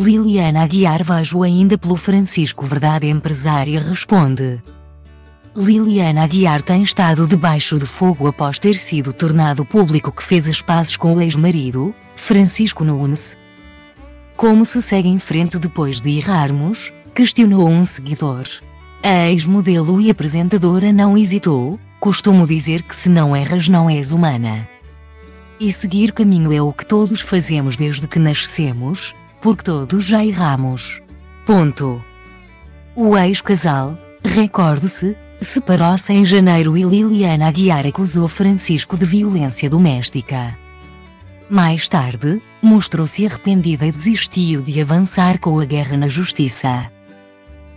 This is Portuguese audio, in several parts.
Liliana Aguiar vejo ainda pelo Francisco Verdade Empresária responde. Liliana Aguiar tem estado debaixo de fogo após ter sido tornado público que fez as pazes com o ex-marido, Francisco Nunes. Como se segue em frente depois de errarmos? Questionou um seguidor. A ex-modelo e apresentadora não hesitou, costumo dizer que se não erras não és humana. E seguir caminho é o que todos fazemos desde que nascemos, porque todos já erramos. Ponto. O ex-casal, recorde-se, separou-se em janeiro e Liliana Aguiar acusou Francisco de violência doméstica. Mais tarde, mostrou-se arrependida e desistiu de avançar com a guerra na justiça.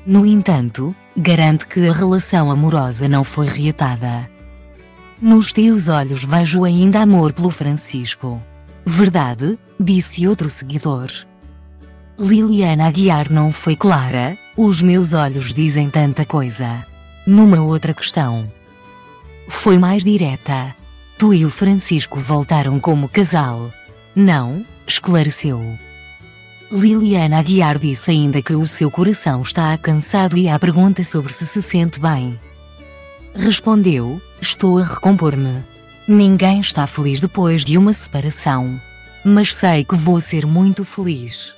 No entanto, garante que a relação amorosa não foi reatada. Nos teus olhos vejo ainda amor pelo Francisco. Verdade, disse outro seguidor. Liliana Aguiar não foi clara, os meus olhos dizem tanta coisa. Numa outra questão. Foi mais direta. Tu e o Francisco voltaram como casal. Não, esclareceu. Liliana Aguiar disse ainda que o seu coração está cansado e à pergunta sobre se se sente bem. Respondeu: Estou a recompor-me. Ninguém está feliz depois de uma separação. Mas sei que vou ser muito feliz.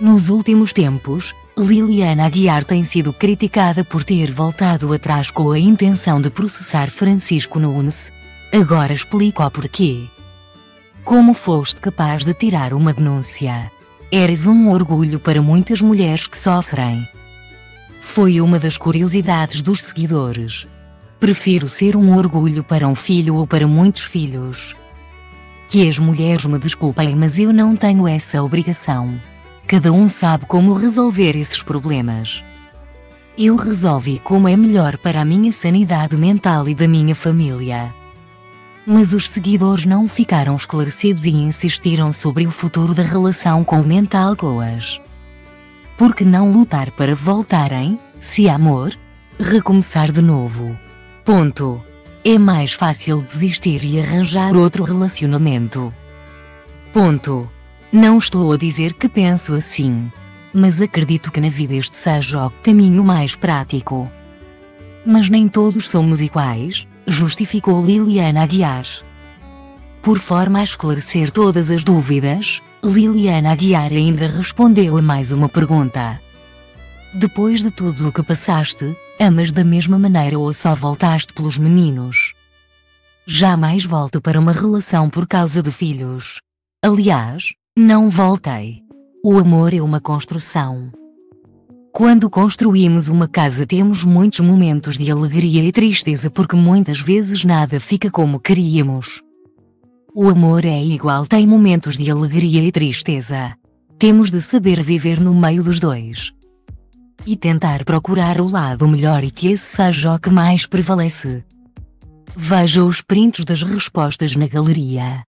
Nos últimos tempos, Liliana Aguiar tem sido criticada por ter voltado atrás com a intenção de processar Francisco Nunes. Agora explico porquê. Como foste capaz de tirar uma denúncia? Eres um orgulho para muitas mulheres que sofrem. Foi uma das curiosidades dos seguidores. Prefiro ser um orgulho para um filho ou para muitos filhos. Que as mulheres me desculpem, mas eu não tenho essa obrigação. Cada um sabe como resolver esses problemas. Eu resolvi como é melhor para a minha sanidade mental e da minha família. Mas os seguidores não ficaram esclarecidos e insistiram sobre o futuro da relação com o Mental Coas. Por que não lutar para voltarem, se amor? Recomeçar de novo. Ponto. É mais fácil desistir e arranjar outro relacionamento. Ponto. Não estou a dizer que penso assim. Mas acredito que na vida este seja o caminho mais prático. Mas nem todos somos iguais, justificou Liliana Aguiar. Por forma a esclarecer todas as dúvidas, Liliana Aguiar ainda respondeu a mais uma pergunta. Depois de tudo o que passaste, amas da mesma maneira ou só voltaste pelos meninos? Jamais volto para uma relação por causa de filhos. Aliás, não voltei. O amor é uma construção. Quando construímos uma casa temos muitos momentos de alegria e tristeza porque muitas vezes nada fica como queríamos. O amor é igual, tem momentos de alegria e tristeza. Temos de saber viver no meio dos dois. E tentar procurar o lado melhor e que esse seja o que mais prevalece. Veja os prints das respostas na galeria.